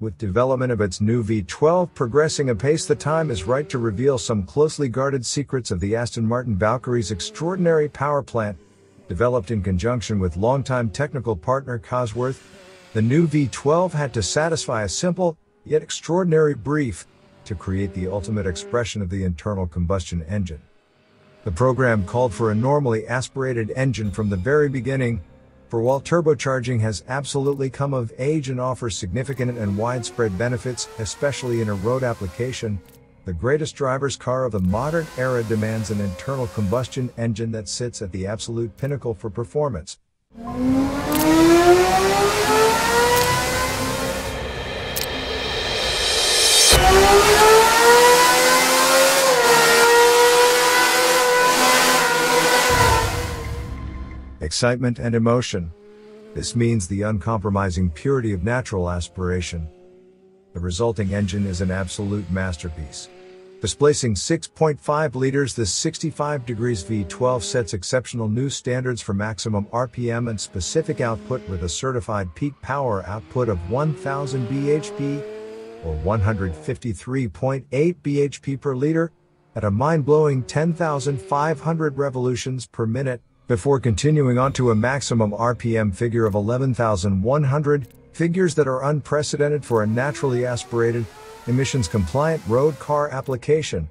With development of its new V12 progressing apace, the time is right to reveal some closely guarded secrets of the Aston Martin Valkyrie's extraordinary power plant. Developed in conjunction with longtime technical partner Cosworth, the new V12 had to satisfy a simple, yet extraordinary brief to create the ultimate expression of the internal combustion engine. The program called for a normally aspirated engine from the very beginning, for while turbocharging has absolutely come of age and offers significant and widespread benefits, especially in a road application, the greatest driver's car of the modern era demands an internal combustion engine that sits at the absolute pinnacle for performance. Excitement and emotion. This means the uncompromising purity of natural aspiration. The resulting engine is an absolute masterpiece. Displacing 6.5 liters, this 65 degrees V12 sets exceptional new standards for maximum RPM and specific output with a certified peak power output of 1000 bhp or 153.8 bhp per liter at a mind-blowing 10,500 revolutions per minute before continuing on to a maximum RPM figure of 11,100, figures that are unprecedented for a naturally aspirated, emissions compliant road car application.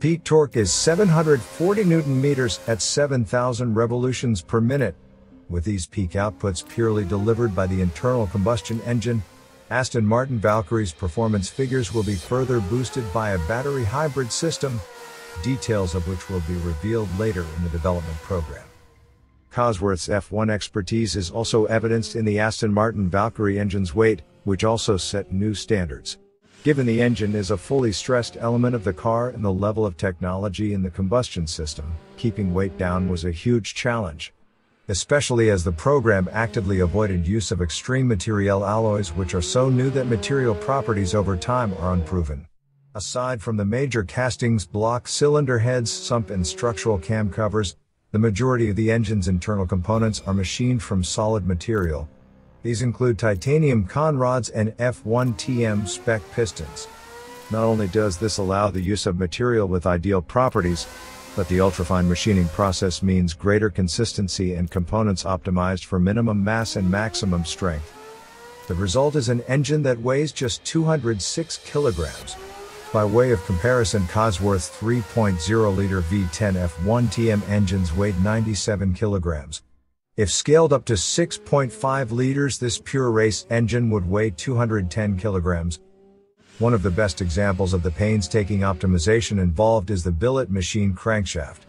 Peak torque is 740 newton meters at 7,000 revolutions per minute. With these peak outputs purely delivered by the internal combustion engine, Aston Martin Valkyrie's performance figures will be further boosted by a battery hybrid system, details of which will be revealed later in the development program. Cosworth's F1 expertise is also evidenced in the Aston Martin Valkyrie engine's weight, which also set new standards. Given the engine is a fully stressed element of the car and the level of technology in the combustion system, keeping weight down was a huge challenge. Especially as the program actively avoided use of extreme material alloys which are so new that material properties over time are unproven. Aside from the major castings, block cylinder heads, sump and structural cam covers, the majority of the engine's internal components are machined from solid material. These include titanium conrods and F1TM spec pistons. Not only does this allow the use of material with ideal properties, but the ultrafine machining process means greater consistency and components optimized for minimum mass and maximum strength. The result is an engine that weighs just 206 kilograms, by way of comparison Cosworth's 3.0-liter V10 F1 TM engines weighed 97 kilograms. If scaled up to 6.5 liters this pure race engine would weigh 210 kilograms. One of the best examples of the painstaking optimization involved is the billet machine crankshaft.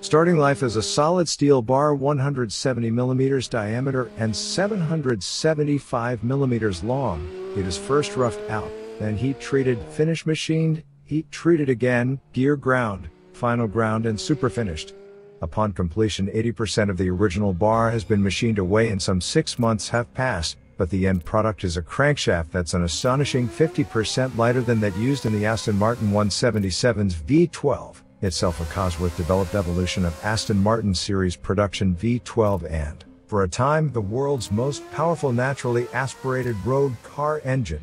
Starting life as a solid steel bar 170 millimeters diameter and 775 millimeters long, it is first roughed out then heat treated, finish machined, heat treated again, gear ground, final ground and super finished. Upon completion 80% of the original bar has been machined away and some 6 months have passed, but the end product is a crankshaft that's an astonishing 50% lighter than that used in the Aston Martin One-77's V12, itself a Cosworth developed evolution of Aston Martin series production V12 and, for a time, the world's most powerful naturally aspirated road car engine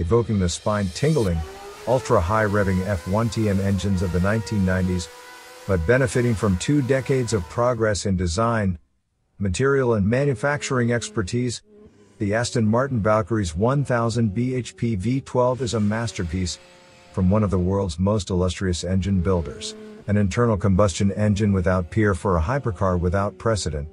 evoking the spine-tingling, ultra-high revving F1TM engines of the 1990s, but benefiting from two decades of progress in design, material and manufacturing expertise, the Aston Martin Valkyrie's 1000 bhp V12 is a masterpiece from one of the world's most illustrious engine builders, an internal combustion engine without peer for a hypercar without precedent,